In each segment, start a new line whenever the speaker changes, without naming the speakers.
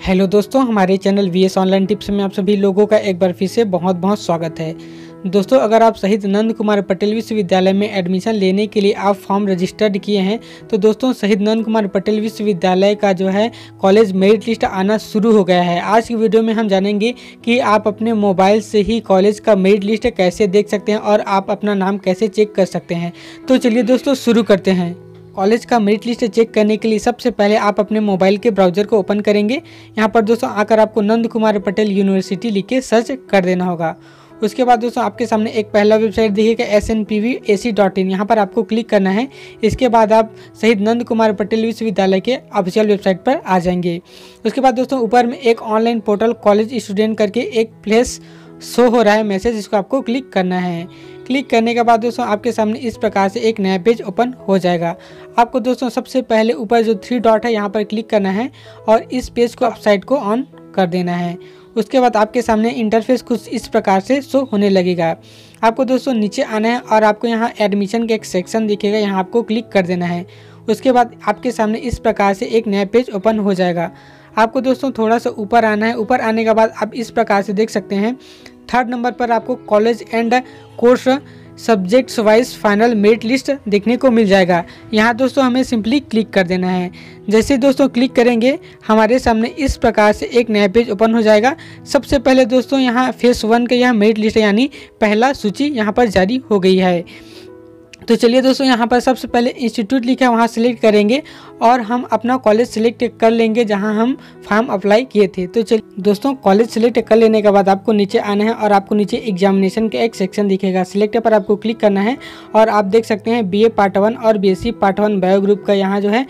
Hello दोस्तों, हमारे channel V S online tips में आप सभी लोगों का एक बार फिर से बहुत बहुत स्वागत है। दोस्तों, अगर आप शहीद नंद कुमार पटेल विश्वविद्यालय में एडमिशन लेने के लिए आप फॉर्म रजिस्टर्ड किए हैं तो दोस्तों शहीद नंद कुमार पटेल विश्वविद्यालय का जो है कॉलेज मेरिट लिस्ट आना शुरू हो गया है। आज की वीडियो में हम जानेंगे कि आप अपने मोबाइल से ही कॉलेज का मेरिट लिस्ट कैसे देख सकते हैं और आप अपना नाम कैसे चेक कर सकते हैं। तो चलिए दोस्तों, शुरू करते हैं। कॉलेज का मेरिट लिस्ट चेक करने के लिए सबसे पहले आप अपने मोबाइल के ब्राउज़र को ओपन करेंगे। यहाँ पर दोस्तों आकर आपको नंद कुमार पटेल यूनिवर्सिटी लिख के सर्च कर देना होगा। उसके बाद दोस्तों आपके सामने एक पहला वेबसाइट दिखेगा S N P V A C dot in यहाँ पर आपको क्लिक करना है। इसके बाद आप शहीद नंद कुमार पटेल विश्वविद्यालय के ऑफिशियल वेबसाइट पर आ जाएँगे। उसके बाद दोस्तों ऊपर में एक ऑनलाइन पोर्टल कॉलेज स्टूडेंट करके एक प्लेस शो हो रहा है मैसेज, इसको आपको क्लिक करना है। क्लिक करने के बाद दोस्तों, आपके सामने इस प्रकार से एक नया पेज ओपन हो जाएगा। आपको दोस्तों, सबसे पहले ऊपर जो थ्री डॉट है, यहाँ पर क्लिक करना है और इस पेज को साइड को ऑन कर देना है। उसके बाद आपके सामने इंटरफेस कुछ इस प्रकार से शो होने लगेगा। आपको दोस्तों, नीचे आना है और आपको यहाँ एडमिशन का एक सेक्शन दिखेगा, यहाँ आपको क्लिक कर देना है। उसके बाद आपके सामने इस प्रकार से एक नया पेज ओपन हो जाएगा। आपको दोस्तों, थोड़ा सा ऊपर आना है। ऊपर आने के बाद आप इस प्रकार से देख सकते हैं थर्ड नंबर पर आपको college and course subjects wise final merit list देखने को मिल जाएगा। यहाँ दोस्तों हमें सिंपली क्लिक कर देना है। जैसे दोस्तों क्लिक करेंगे, हमारे सामने इस प्रकार से एक नया पेज ओपन हो जाएगा। सबसे पहले दोस्तों यहाँ फेस वन का यह मेरिट लिस्ट यानी पहला सूची यहाँ पर जारी हो गई है। तो चलिए दोस्तों, यहाँ पर सबसे पहले इंस्टीट्यूट लिखा है वहाँ सेलेक्ट करेंगे और हम अपना कॉलेज सेलेक्ट कर लेंगे जहाँ हम फॉर्म अप्लाई किए थे। तो चलिए दोस्तों कॉलेज सेलेक्ट कर लेने के बाद आपको नीचे आना है और आपको नीचे एग्जामिनेशन का एक सेक्शन दिखेगा। सिलेक्ट पर आपको क्लिक करना है और आप देख सकते हैं बीए पार्ट वन और BSc part one bio group का यहाँ जो है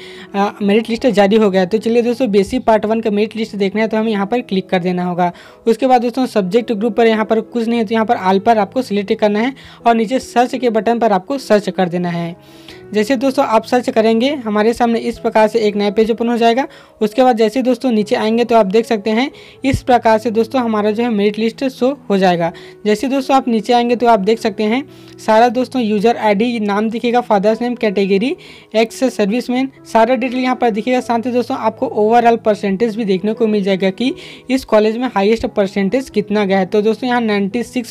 मेरिट लिस्ट जारी हो गया तो चलिए दोस्तों बीएससी पार्ट वन का मेरिट लिस्ट देखना है तो हमें यहाँ पर क्लिक कर देना होगा। उसके बाद दोस्तों सब्जेक्ट ग्रुप पर यहाँ पर कुछ नहीं है तो यहाँ पर आल पर आपको सिलेक्ट करना है और नीचे सर्च के बटन पर आपको सर्च कर देना है। जैसे दोस्तों आप सर्च करेंगे, हमारे सामने इस प्रकार से एक नया पेज ओपन हो जाएगा। उसके बाद जैसे दोस्तों नीचे आएँगे तो आप देख सकते हैं, इस प्रकार से दोस्तों हमारा जो है मेरिट लिस्ट शो हो जाएगा। जैसे दोस्तों आप नीचे आएँगे तो आप देख सकते हैं, सारा दोस्तों यूज़र आईडी नाम दिखेगा father's name category ex serviceman सारा डिटेल यहाँ पर दिखेगा। साथ ही दोस्तों आपको ओवरऑल परसेंटेज भी देखने को मिल जाएगा कि इस कॉलेज में हाइएस्ट परसेंटेज कितना गया है। तो दोस्तों यहाँ नाइन्टी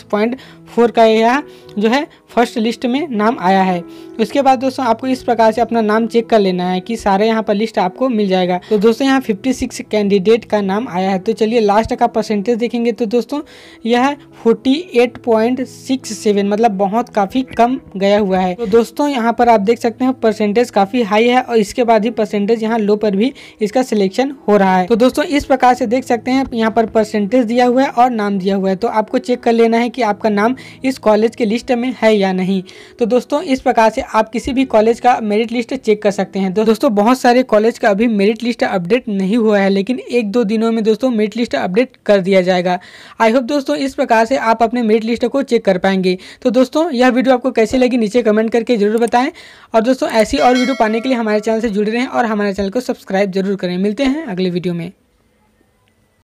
का यह जो है फ़र्स्ट लिस्ट में नाम आया है। उसके बाद दोस्तों आपको इस प्रकार से अपना नाम चेक कर लेना है कि सारे यहाँ पर लिस्ट आपको मिल जाएगा। तो दोस्तों, यहाँ 56 कैंडिडेट का नाम आया है। तो चलिए लास्ट का परसेंटेज देखेंगे। तो दोस्तों, यह 48.67 मतलब बहुत काफ़ी कम गया हुआ है। तो दोस्तों, यहाँ पर आप देख सकते हैं परसेंटेज काफ़ी हाई है और इसके बाद ही परसेंटेज यहाँ लो पर भी इसका सिलेक्शन हो रहा है। तो दोस्तों, इस प्रकार से देख सकते हैं, यहाँ पर परसेंटेज दिया हुआ है और नाम दिया हुआ है। तो आपको चेक कर लेना है कि आपका नाम इस कॉलेज के लिस्ट में है या नहीं। तो दोस्तों, इस प्रकार से आप किसी भी कॉलेज का मेरिट लिस्ट चेक कर सकते हैं। दोस्तों, बहुत सारे कॉलेज का अभी मेरिट लिस्ट अपडेट नहीं हुआ है, लेकिन एक दो दिनों में, दोस्तों, मेरिट लिस्ट अपडेट कर दिया जाएगा। आई होप, दोस्तों, इस प्रकार से आप अपने मेरिट लिस्ट को चेक कर पाएँगे। तो दोस्तों, यह वीडियो आपको कैसे लगी, नीचे कमेंट करके ज़रूर बताएँ। और, दोस्तों, ऐसी और वीडियो पाने के लिए हमारे चैनल से जुड़े रहें और हमारे चैनल को सब्सक्राइब ज़रूर करें। मिलते हैं अगले वीडियो में।